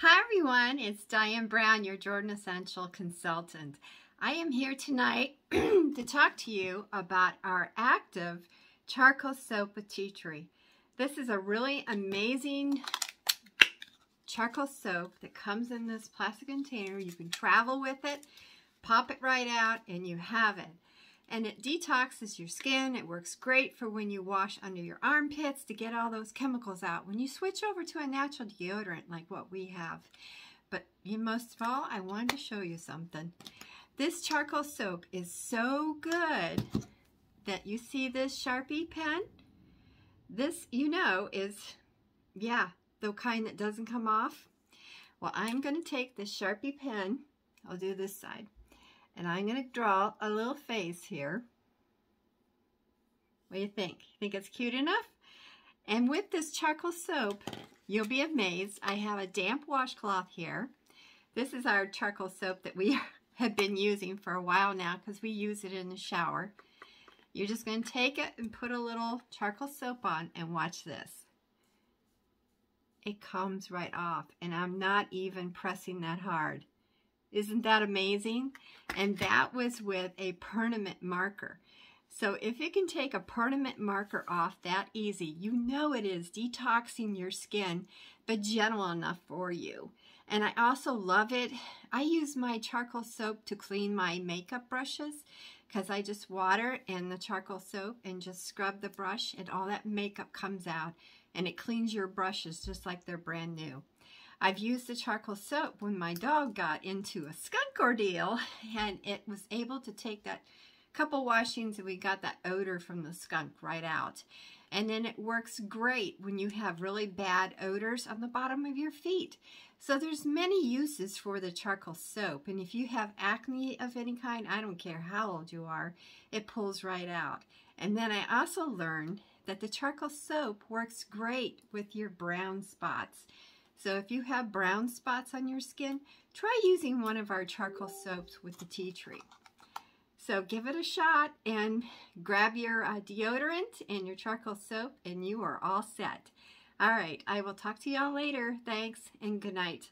Hi everyone, it's Diane Brown, your Jordan Essential Consultant. I am here tonight to talk to you about our active charcoal soap with tea tree. This is a really amazing charcoal soap that comes in this plastic container. You can travel with it, pop it right out, and you have it and it detoxes your skin. It works great for when you wash under your armpits to get all those chemicals out. When you switch over to a natural deodorant like what we have. But you most of all, I wanted to show you something. This charcoal soap is so good that you see this Sharpie pen? This, you know, is, yeah, the kind that doesn't come off. Well, I'm going to take this Sharpie pen. I'll do this side. And I'm going to draw a little face here. What do you think? Think it's cute enough? And with this charcoal soap, you'll be amazed. I have a damp washcloth here. This is our charcoal soap that we have been using for a while now because we use it in the shower. You're just going to take it and put a little charcoal soap on and watch this. It comes right off and I'm not even pressing that hard. Isn't that amazing? And that was with a permanent marker. So if it can take a permanent marker off that easy, you know it is detoxing your skin, but gentle enough for you. And I also love it. I use my charcoal soap to clean my makeup brushes because I just water and the charcoal soap and just scrub the brush and all that makeup comes out and it cleans your brushes just like they're brand new. I've used the charcoal soap when my dog got into a skunk ordeal and it was able to take that couple washings and we got that odor from the skunk right out. And then it works great when you have really bad odors on the bottom of your feet. So there's many uses for the charcoal soap. And if you have acne of any kind, I don't care how old you are, it pulls right out. And then I also learned that the charcoal soap works great with your brown spots. So if you have brown spots on your skin, try using one of our charcoal soaps with the tea tree. So give it a shot and grab your uh, deodorant and your charcoal soap and you are all set. All right, I will talk to y'all later. Thanks and good night.